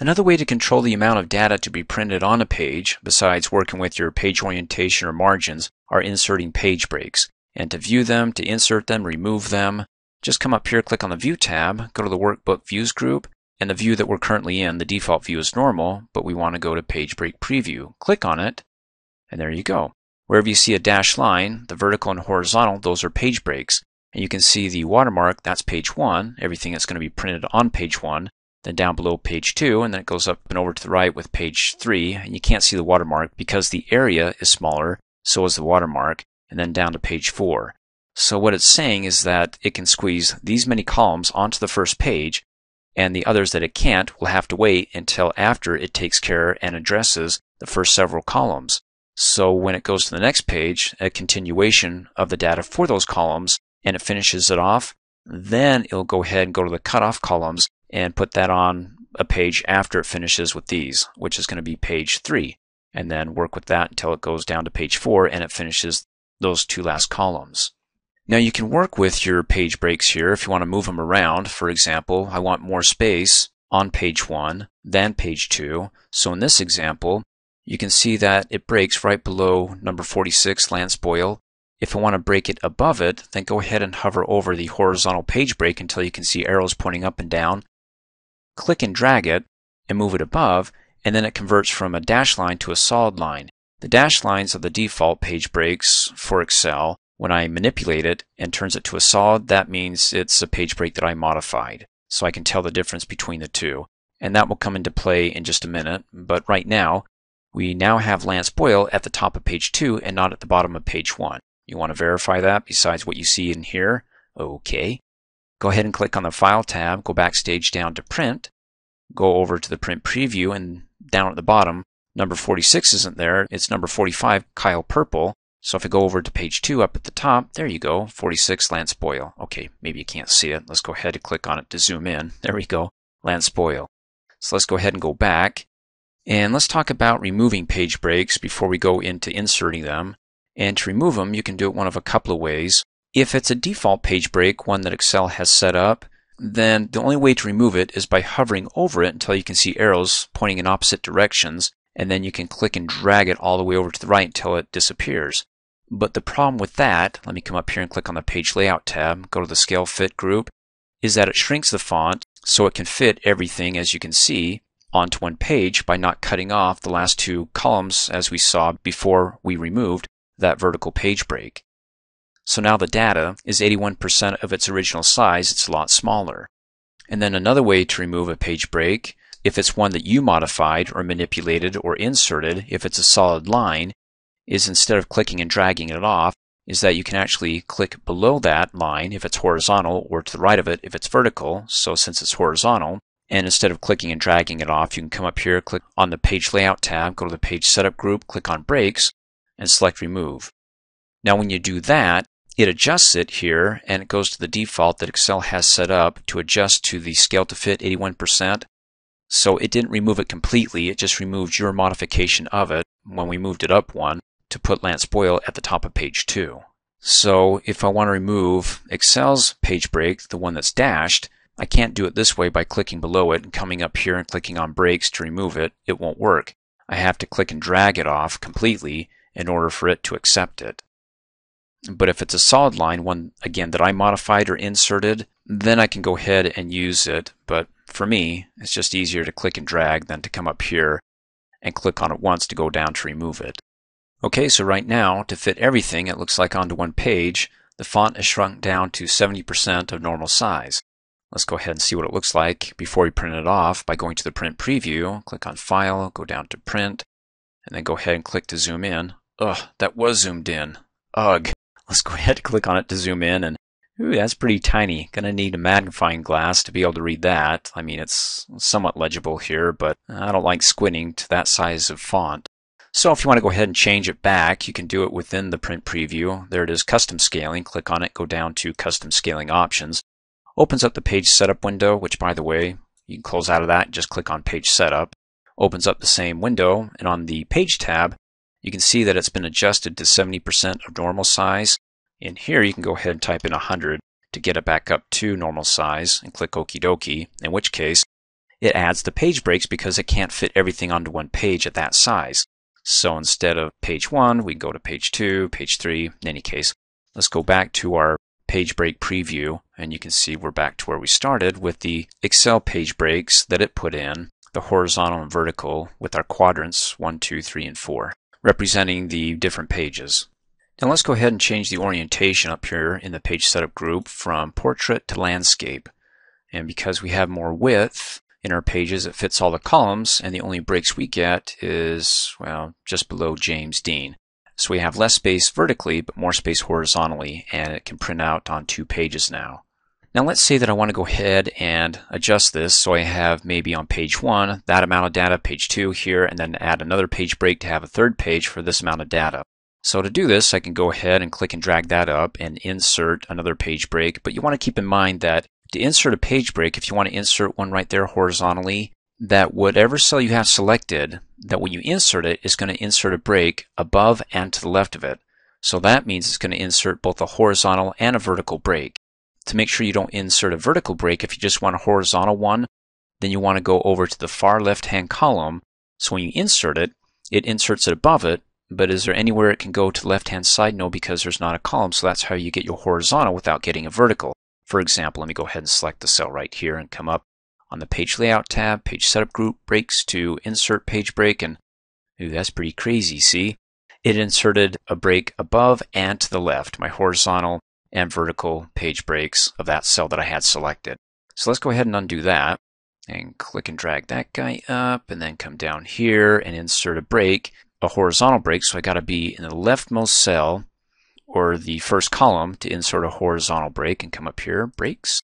Another way to control the amount of data to be printed on a page, besides working with your page orientation or margins, are inserting page breaks. And to view them, to insert them, remove them, just come up here, click on the View tab, go to the Workbook Views group, and the view that we're currently in, the default view is normal, but we want to go to Page Break Preview. Click on it, and there you go. Wherever you see a dashed line, the vertical and horizontal, those are page breaks. And you can see the watermark, that's page 1, everything that's going to be printed on page 1. Then down below page 2, and then it goes up and over to the right with page 3. And you can't see the watermark because the area is smaller, so is the watermark. And then down to page 4. So what it's saying is that it can squeeze these many columns onto the first page, and the others that it can't will have to wait until after it takes care and addresses the first several columns. So when it goes to the next page, a continuation of the data for those columns, and it finishes it off, then it'll go ahead and go to the cutoff columns and put that on a page after it finishes with these, which is going to be page 3, and then work with that until it goes down to page 4 and it finishes those two last columns. Now you can work with your page breaks here if you want to move them around. For example, I want more space on page 1 than page 2. So in this example, you can see that it breaks right below number 46, Lance Boyle. If I want to break it above it, then go ahead and hover over the horizontal page break until you can see arrows pointing up and down. Click and drag it and move it above, and then it converts from a dashed line to a solid line. The dashed lines are the default page breaks for Excel. When I manipulate it and turns it to a solid, that means it's a page break that I modified. So I can tell the difference between the two. And that will come into play in just a minute. But right now, we now have Lance Boyle at the top of page 2 and not at the bottom of page 1. You want to verify that besides what you see in here? Okay. Go ahead and click on the File tab, go backstage down to Print, go over to the Print Preview, and down at the bottom, number 46 isn't there, it's number 45, Kyle Purple. So if I go over to page 2 up at the top, there you go, 46 Lance Boyle. Okay, maybe you can't see it. Let's go ahead and click on it to zoom in. There we go, Lance Boyle. So let's go ahead and go back and let's talk about removing page breaks before we go into inserting them. And to remove them, you can do it one of a couple of ways. If it's a default page break, one that Excel has set up, then the only way to remove it is by hovering over it until you can see arrows pointing in opposite directions, and then you can click and drag it all the way over to the right until it disappears. But the problem with that, let me come up here and click on the Page Layout tab, go to the Scale Fit group, is that it shrinks the font so it can fit everything as you can see, onto one page by not cutting off the last two columns as we saw before we removed that vertical page break. So now the data is 81% of its original size, it's a lot smaller. And then another way to remove a page break, if it's one that you modified or manipulated or inserted, if it's a solid line, is instead of clicking and dragging it off, is that you can actually click below that line if it's horizontal or to the right of it if it's vertical. So since it's horizontal, and instead of clicking and dragging it off, you can come up here, click on the Page Layout tab, go to the Page Setup group, click on Breaks, and select Remove. Now when you do that, it adjusts it here, and it goes to the default that Excel has set up to adjust to the scale to fit 81%. So it didn't remove it completely, it just removed your modification of it when we moved it up one to put Lance Boyle at the top of page 2. So if I want to remove Excel's page break, the one that's dashed, I can't do it this way by clicking below it and coming up here and clicking on breaks to remove it. It won't work. I have to click and drag it off completely in order for it to accept it. But if it's a solid line, one again that I modified or inserted, then I can go ahead and use it. But for me, it's just easier to click and drag than to come up here and click on it once to go down to remove it. Okay, so right now, to fit everything, it looks like onto one page, the font is shrunk down to 70% of normal size. Let's go ahead and see what it looks like before we print it off by going to the print preview, click on file, go down to print, and then go ahead and click to zoom in. Ugh, that was zoomed in. Ugh. Let's go ahead and click on it to zoom in and ooh, that's pretty tiny. Gonna need a magnifying glass to be able to read that. I mean, it's somewhat legible here, but I don't like squinting to that size of font. So if you want to go ahead and change it back, you can do it within the print preview. There it is, custom scaling. Click on it, go down to custom scaling options opens up the page setup window, which by the way, you can close out of that, just click on page setup. Opens up the same window, and on the page tab, you can see that it's been adjusted to 70% of normal size. In here, you can go ahead and type in 100 to get it back up to normal size and click okie dokie, in which case it adds the page breaks because it can't fit everything onto one page at that size. So instead of page 1, we go to page 2, page 3. In any case, let's go back to our page break preview and you can see we're back to where we started with the Excel page breaks that it put in, the horizontal and vertical with our quadrants 1, 2, 3, and 4, representing the different pages. Now let's go ahead and change the orientation up here in the page setup group from portrait to landscape. And because we have more width in our pages, it fits all the columns and the only breaks we get is, well, just below James Dean. So we have less space vertically, but more space horizontally, and it can print out on two pages now. Now let's say that I want to go ahead and adjust this so I have maybe on page 1 that amount of data, page 2 here, and then add another page break to have a third page for this amount of data. So to do this, I can go ahead and click and drag that up and insert another page break. But you want to keep in mind that to insert a page break, if you want to insert one right there horizontally, that whatever cell you have selected, that when you insert it, is going to insert a break above and to the left of it. So that means it's going to insert both a horizontal and a vertical break. To make sure you don't insert a vertical break, if you just want a horizontal one, then you want to go over to the far left-hand column. So when you insert it, it inserts it above it, but is there anywhere it can go to the left-hand side? No, because there's not a column, so that's how you get your horizontal without getting a vertical. For example, let me go ahead and select the cell right here and come up on the Page Layout tab, Page Setup Group, Breaks to Insert Page Break, and ooh, that's pretty crazy, see? It inserted a break above and to the left, my horizontal and vertical page breaks of that cell that I had selected. So let's go ahead and undo that and click and drag that guy up and then come down here and insert a break a horizontal break, so I got to be in the leftmost cell or the first column to insert a horizontal break and come up here, breaks,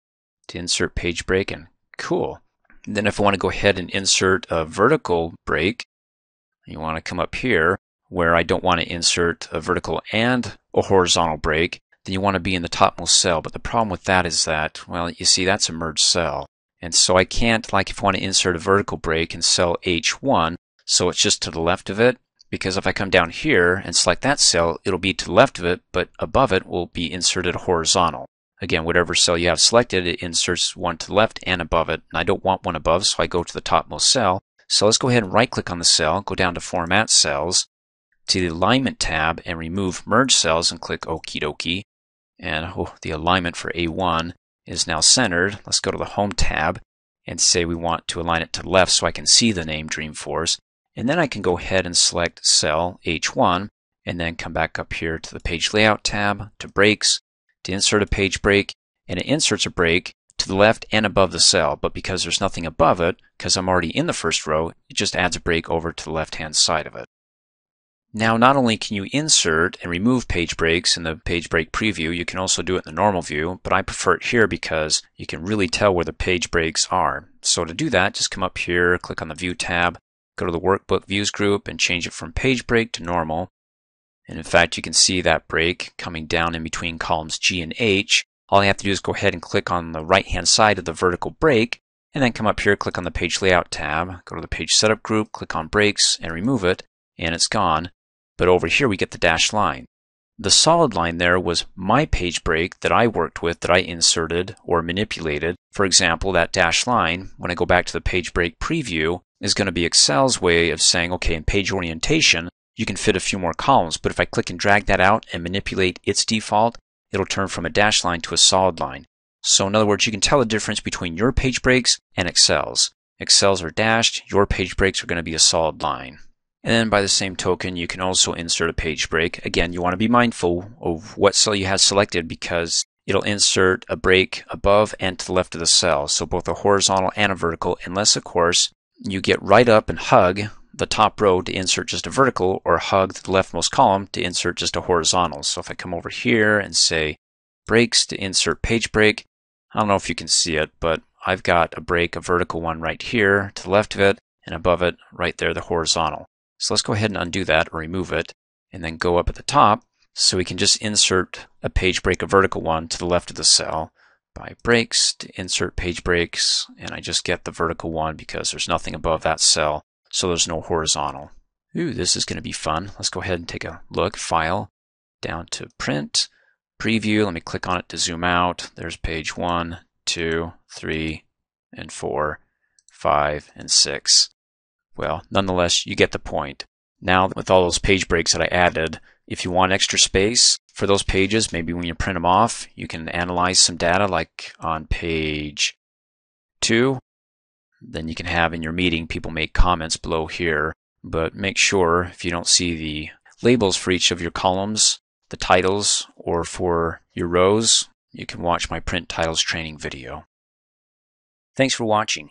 to insert page break, and cool. And then if I want to go ahead and insert a vertical break, you want to come up here where I don't want to insert a vertical and a horizontal break, then you want to be in the topmost cell. But the problem with that is that, well, you see that's a merged cell. And so I can't, like if I want to insert a vertical break in cell H1, so it's just to the left of it, because if I come down here and select that cell, it'll be to the left of it, but above it will be inserted horizontal. Again, whatever cell you have selected, it inserts one to the left and above it. And I don't want one above, so I go to the topmost cell. So let's go ahead and right click on the cell, go down to Format Cells, to the Alignment tab, and remove Merge Cells and click Okie dokie. And oh, the alignment for A1 is now centered. Let's go to the Home tab and say we want to align it to left so I can see the name Dreamforce. And then I can go ahead and select cell H1 and then come back up here to the page layout tab to breaks to insert a page break and it inserts a break to the left and above the cell but because there's nothing above it because I'm already in the first row it just adds a break over to the left hand side of it. Now not only can you insert and remove page breaks in the page break preview you can also do it in the normal view but I prefer it here because you can really tell where the page breaks are. So to do that just come up here click on the view tab Go to the Workbook Views group and change it from page break to normal. And in fact, you can see that break coming down in between columns G and H. All you have to do is go ahead and click on the right-hand side of the vertical break, and then come up here, click on the Page Layout tab, go to the Page Setup group, click on Breaks, and remove it, and it's gone. But over here, we get the dashed line. The solid line there was my page break that I worked with, that I inserted or manipulated. For example, that dashed line, when I go back to the page break preview, is going to be Excel's way of saying, okay, in page orientation, you can fit a few more columns. But if I click and drag that out and manipulate its default, it'll turn from a dashed line to a solid line. So in other words, you can tell the difference between your page breaks and Excel's. Excel's are dashed, your page breaks are going to be a solid line. And then by the same token, you can also insert a page break. Again, you want to be mindful of what cell you have selected because it'll insert a break above and to the left of the cell. So both a horizontal and a vertical, unless of course you get right up and hug the top row to insert just a vertical or hug the leftmost column to insert just a horizontal. So if I come over here and say breaks to insert page break, I don't know if you can see it, but I've got a break, a vertical one right here to the left of it, and above it, right there, the horizontal. So let's go ahead and undo that or remove it, and then go up at the top so we can just insert a page break, a vertical one to the left of the cell by breaks to insert page breaks and I just get the vertical one because there's nothing above that cell so there's no horizontal. Ooh, this is going to be fun. Let's go ahead and take a look. File, down to print, preview. Let me click on it to zoom out. There's page one, two, three, and four, 5, and 6. Well, nonetheless, you get the point. Now, with all those page breaks that I added, if you want extra space for those pages, maybe when you print them off, you can analyze some data like on page 2. Then you can have in your meeting people make comments below here, but make sure if you don't see the labels for each of your columns, the titles, or for your rows, you can watch my print titles training video. Thanks for watching.